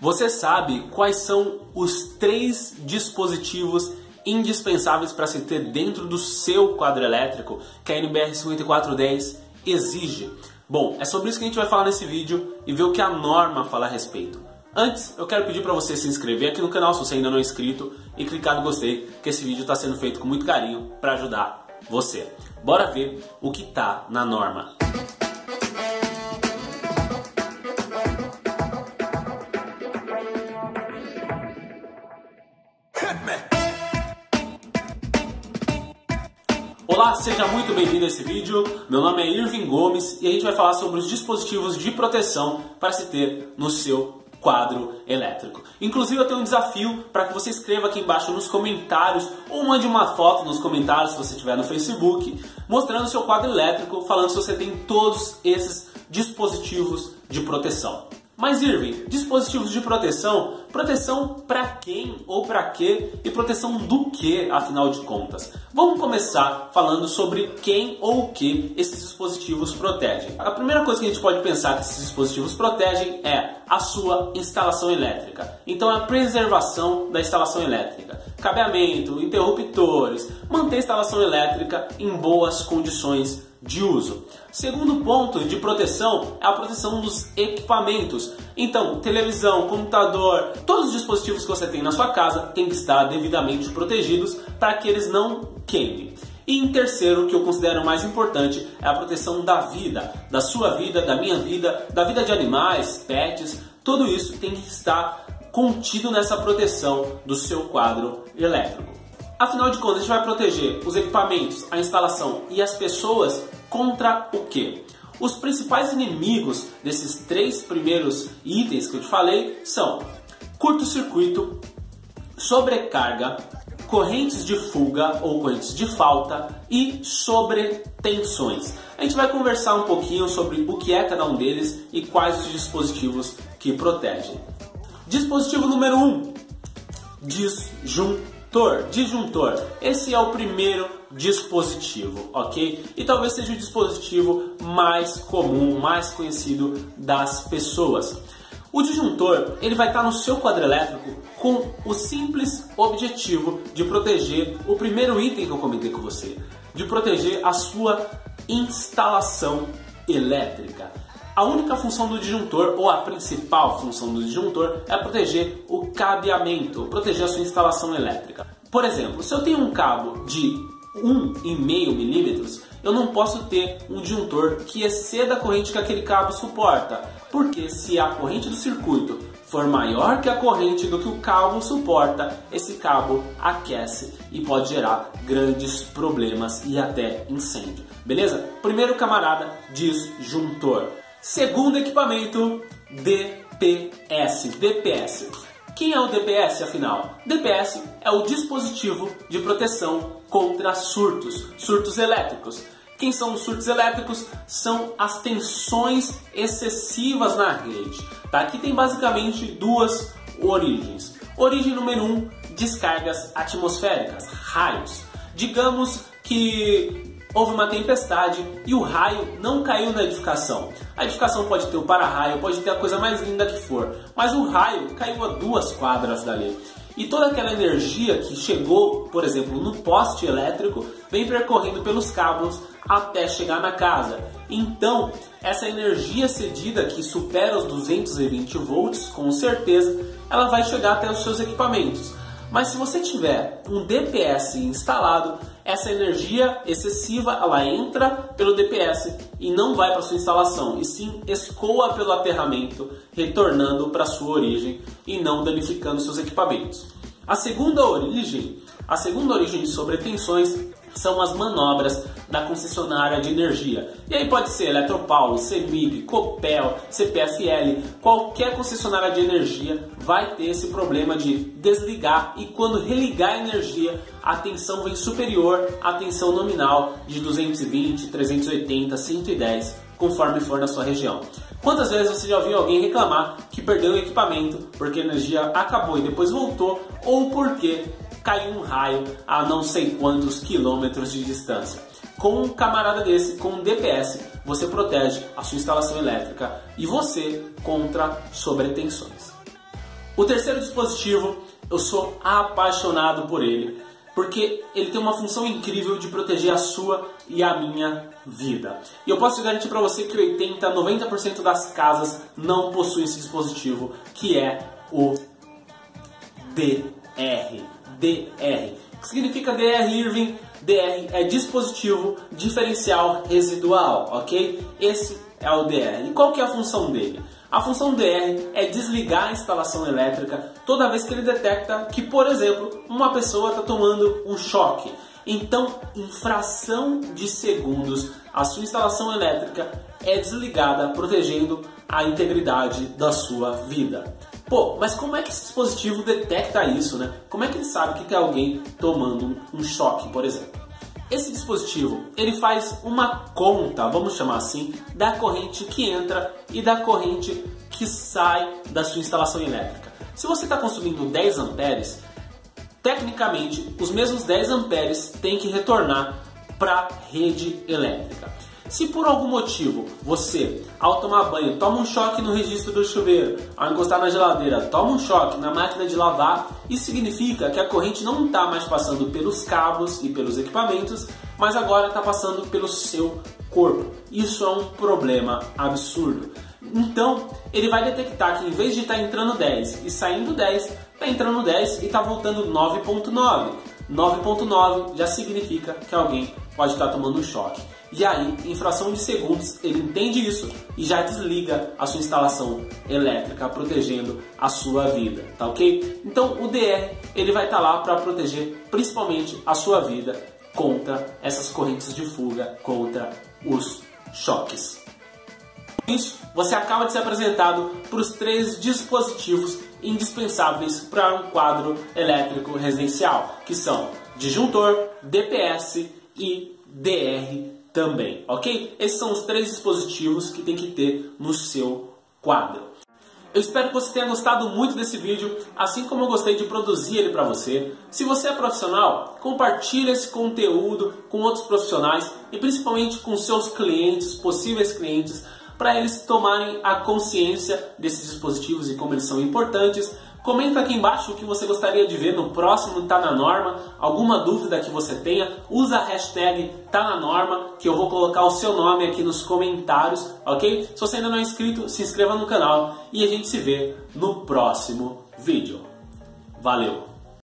Você sabe quais são os três dispositivos indispensáveis para se ter dentro do seu quadro elétrico que a NBR 5410 exige? Bom, é sobre isso que a gente vai falar nesse vídeo e ver o que a norma fala a respeito. Antes, eu quero pedir para você se inscrever aqui no canal se você ainda não é inscrito e clicar no gostei, que esse vídeo está sendo feito com muito carinho para ajudar você. Bora ver o que tá na norma. Olá, seja muito bem-vindo a esse vídeo. Meu nome é Irving Gomes e a gente vai falar sobre os dispositivos de proteção para se ter no seu quadro elétrico. Inclusive eu tenho um desafio para que você escreva aqui embaixo nos comentários ou mande uma foto nos comentários se você estiver no Facebook, mostrando seu quadro elétrico, falando se você tem todos esses dispositivos de proteção. Mas Irving, dispositivos de proteção, proteção para quem ou para quê e proteção do que, afinal de contas? Vamos começar falando sobre quem ou o que esses dispositivos protegem. A primeira coisa que a gente pode pensar que esses dispositivos protegem é a sua instalação elétrica. Então a preservação da instalação elétrica, cabeamento, interruptores, manter a instalação elétrica em boas condições de uso. Segundo ponto de proteção é a proteção dos equipamentos. Então, televisão, computador, todos os dispositivos que você tem na sua casa têm que estar devidamente protegidos para que eles não queimem. E em terceiro, que eu considero mais importante, é a proteção da vida, da sua vida, da minha vida, da vida de animais, pets, tudo isso tem que estar contido nessa proteção do seu quadro elétrico. Afinal de contas, a gente vai proteger os equipamentos, a instalação e as pessoas contra o quê? Os principais inimigos desses três primeiros itens que eu te falei são curto-circuito, sobrecarga, correntes de fuga ou correntes de falta e sobretensões. A gente vai conversar um pouquinho sobre o que é cada um deles e quais os dispositivos que protegem. Dispositivo número 1: um, disjuntor disjuntor. Esse é o primeiro dispositivo, ok? E talvez seja o dispositivo mais comum, mais conhecido das pessoas. O disjuntor ele vai estar no seu quadro elétrico com o simples objetivo de proteger o primeiro item que eu comentei com você, de proteger a sua instalação elétrica. A única função do disjuntor, ou a principal função do disjuntor, é proteger o cabeamento, proteger a sua instalação elétrica. Por exemplo, se eu tenho um cabo de 1,5 milímetros, eu não posso ter um disjuntor que exceda a corrente que aquele cabo suporta, porque se a corrente do circuito for maior que a corrente do que o cabo suporta, esse cabo aquece e pode gerar grandes problemas e até incêndio. Beleza? Primeiro camarada, disjuntor. Segundo equipamento, DPS. DPS. Quem é o DPS afinal? DPS é o dispositivo de proteção contra surtos, surtos elétricos. Quem são os surtos elétricos? São as tensões excessivas na rede. Tá? Aqui tem basicamente duas origens. Origem número um, descargas atmosféricas, raios. Digamos que houve uma tempestade e o raio não caiu na edificação. A edificação pode ter o para-raio, pode ter a coisa mais linda que for, mas o raio caiu a duas quadras dali. E toda aquela energia que chegou, por exemplo, no poste elétrico, vem percorrendo pelos cabos até chegar na casa. Então, essa energia cedida que supera os 220 volts, com certeza, ela vai chegar até os seus equipamentos. Mas se você tiver um DPS instalado, essa energia excessiva ela entra pelo DPS e não vai para sua instalação, e sim escoa pelo aterramento, retornando para sua origem e não danificando seus equipamentos. A segunda origem, a segunda origem de sobretensões são as manobras da concessionária de energia. E aí pode ser Eletropaulo, CEMIG, Copel, CPFL, qualquer concessionária de energia vai ter esse problema de desligar e quando religar a energia, a tensão vem superior à tensão nominal de 220, 380, 110, conforme for na sua região. Quantas vezes você já ouviu alguém reclamar que perdeu o equipamento porque a energia acabou e depois voltou ou porque caiu um raio a não sei quantos quilômetros de distância. Com um camarada desse, com um DPS, você protege a sua instalação elétrica e você contra sobretensões. O terceiro dispositivo, eu sou apaixonado por ele, porque ele tem uma função incrível de proteger a sua e a minha vida. E eu posso garantir para você que 80, 90% das casas não possuem esse dispositivo, que é o DR. DR. O que significa DR, Irving? DR é dispositivo diferencial residual, ok? Esse é o DR. E qual que é a função dele? A função DR é desligar a instalação elétrica toda vez que ele detecta que, por exemplo, uma pessoa está tomando um choque. Então, em fração de segundos, a sua instalação elétrica é desligada, protegendo a integridade da sua vida. Pô, mas como é que esse dispositivo detecta isso, né? Como é que ele sabe que tem alguém tomando um choque, por exemplo? Esse dispositivo, ele faz uma conta, vamos chamar assim, da corrente que entra e da corrente que sai da sua instalação elétrica. Se você está consumindo 10 amperes, tecnicamente os mesmos 10 amperes têm que retornar para a rede elétrica. Se por algum motivo você, ao tomar banho, toma um choque no registro do chuveiro, ao encostar na geladeira, toma um choque na máquina de lavar, isso significa que a corrente não está mais passando pelos cabos e pelos equipamentos, mas agora está passando pelo seu corpo. Isso é um problema absurdo. Então, ele vai detectar que em vez de estar tá entrando 10 e saindo 10, está entrando 10 e está voltando 9.9. 9.9 já significa que alguém pode estar tomando um choque. E aí, em fração de segundos, ele entende isso e já desliga a sua instalação elétrica, protegendo a sua vida, tá ok? Então, o DR ele vai estar tá lá para proteger principalmente a sua vida contra essas correntes de fuga, contra os choques. Com isso, você acaba de ser apresentado para os três dispositivos indispensáveis para um quadro elétrico residencial, que são disjuntor, DPS e DR também, ok? Esses são os três dispositivos que tem que ter no seu quadro. Eu espero que você tenha gostado muito desse vídeo, assim como eu gostei de produzir ele para você. Se você é profissional, compartilhe esse conteúdo com outros profissionais e principalmente com seus clientes, possíveis clientes, para eles tomarem a consciência desses dispositivos e como eles são importantes Comenta aqui embaixo o que você gostaria de ver no próximo Tá na Norma, alguma dúvida que você tenha, usa a hashtag Tá na Norma, que eu vou colocar o seu nome aqui nos comentários, ok? Se você ainda não é inscrito, se inscreva no canal e a gente se vê no próximo vídeo. Valeu!